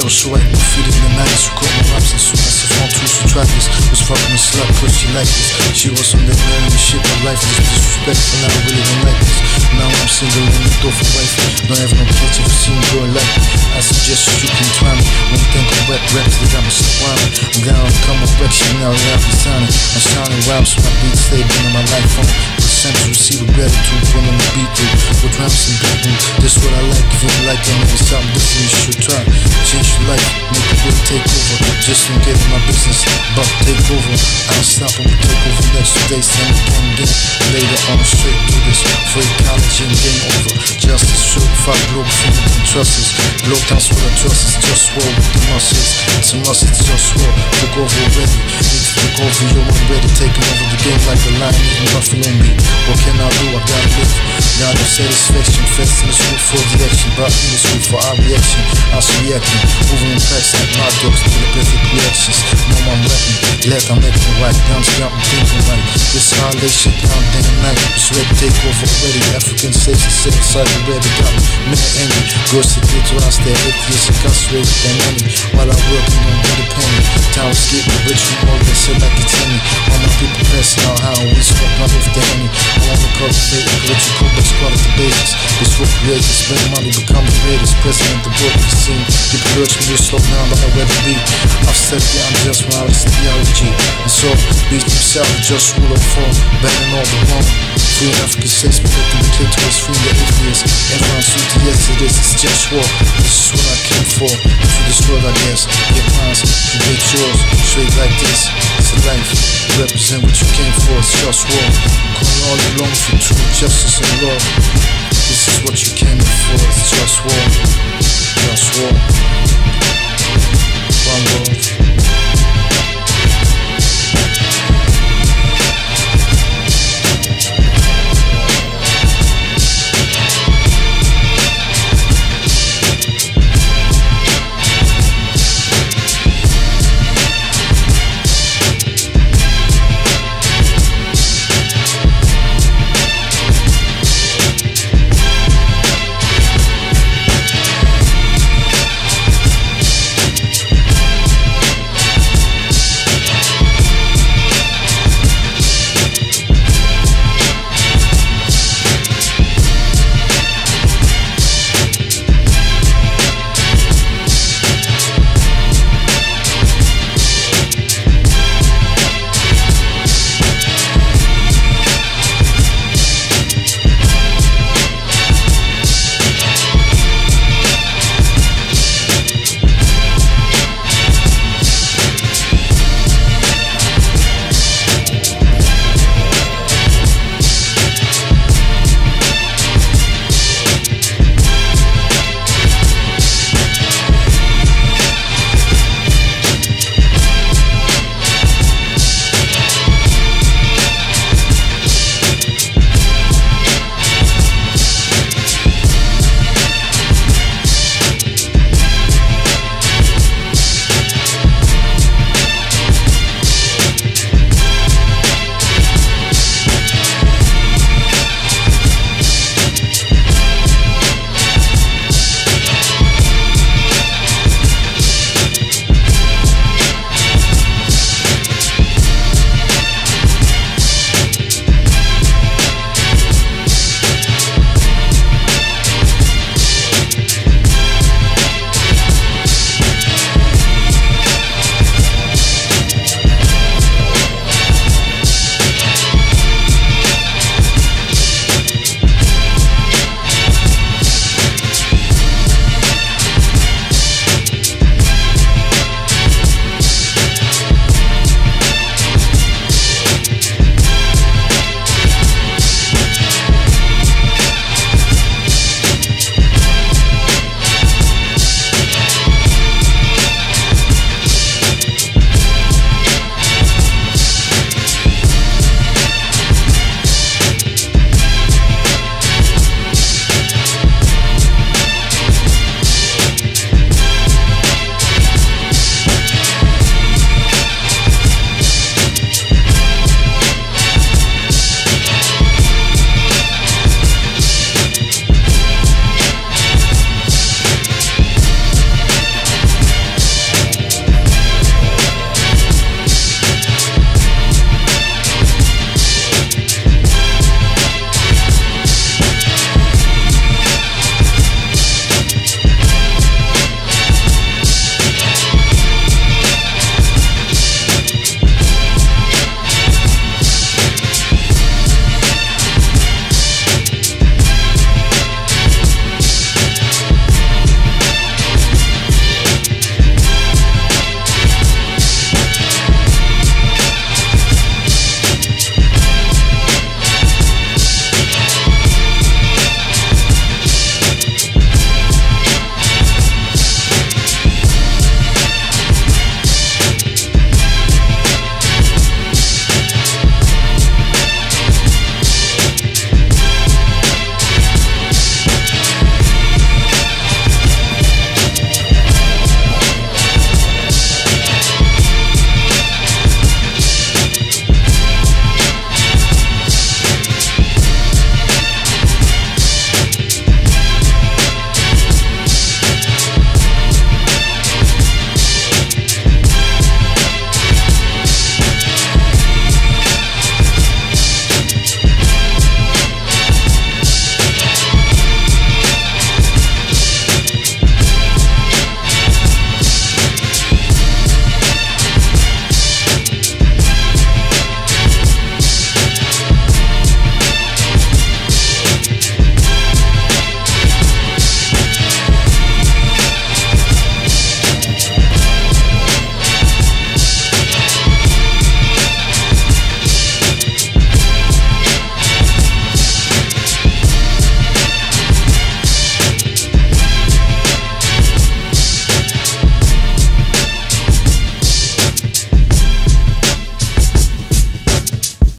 Shell swipe, feeding the nights Who caught my raps as soon as I found two she tried Was fucking a slut cause she liked this. She was on the million shit, my life is disrespectful I really don't like this Now I'm single and a door for wife Don't have no kids if you see me growing like I suggest you can try me When you think of wet reps, they got me surrounded I'm gonna come up with Brexit now, yeah, I'm signing I'm shining raps, my beats, they been in my life. From the center, see the gratitude when I'm beat. With raps and beating, this what I like If you like them, maybe something different you should try Life, make the world take over Just don't get my business, but take over I don't stop we take over next day days, then again, Later on, straight through this Free college and game over. Justice, shoot, fight, global freedom and trust us Blow down, I trust is just war with the muscles. It's a must, it's just war Took over already, take over, you're already taking over the game like a lion eating buffalo meat What can I do, I gotta live Got no satisfaction, fast in this route for direction Brought in this route for our reaction, us reacting Moving in packs like my dogs, to the perfect reactions. Know I'm rapping, let I'm acting right Guns got me thinking right. This how they shit down day and night It's to take over already. African states and inside the red Got me mad angry Girls to get to us, they're atheists incarcerated than money While I'm working on independent Towers getting rich from all this, so like it's any All my people passing out how we I you cool, but squad the babies This for creators, spend money, become the greatest President, the the scene People urge me to slow down, but I'd rather be I've said yeah, I'm just when I theology And so, beat themselves, just rule of four Banning all the wrong. Free African sex, protecting the clitoris, free the atheists Everyone's free to yes, it is, it's just war. This is what I came for, for this world I guess. Get mine, you get yours, straight like this. It's a life, Represent what you came for, it's just war. Calling all the long for truth, justice and law. This is what you came for, it's just war. Just war. One world.